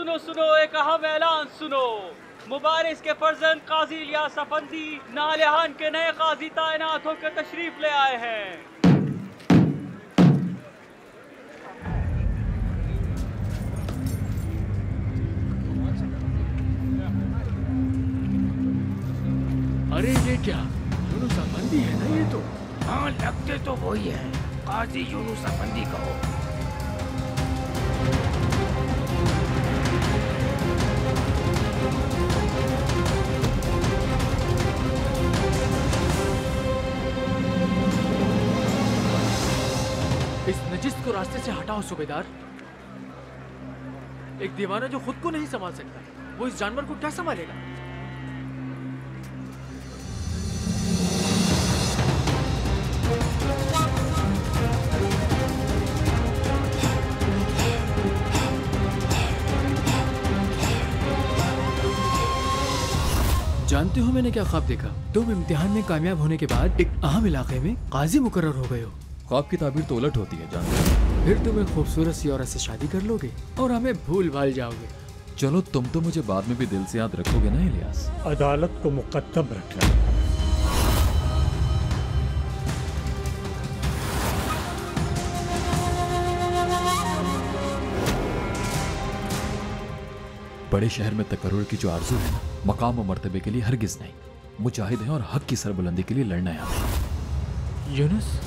सुनो सुनो एक अहम ऐलान सुनो। मुबारिस के फर्जन काजी इलियास अफंदी नालिहान के नए काजी तैनात होकर तशरीफ़ ले आए हैं। अरे ये क्या यूनुस अफंदी है ना ये तो? हाँ लगते तो वही है। काजी यूनुस अफंदी कहो इस को रास्ते से हटाओ, सूबेदार। एक दीवाना जो खुद को नहीं संभाल सकता, वो इस जानवर को क्या संभालेगा? जानते हो मैंने क्या ख्वाब देखा? तुम इम्तिहान में कामयाब होने के बाद एक अहम इलाके में काजी मुकर्र हो गए हो। ख्वाब की ताबीर तो उलट होती है जानते फिर तुम एक खूबसूरत सी औरत से शादी कर लोगे और हमें भूल भाल जाओगे। चलो तुम तो मुझे बाद में भी दिल से याद रखोगे ना इलियास? अदालत को मुकद्दम रखना बड़े शहर में तकर्र की जो आरज़ू है ना मकाम और मर्तबे के लिए हरगिज नहीं। मुजाहिद हैं और हक की सरबुलंदी के लिए लड़ना है। यूनुस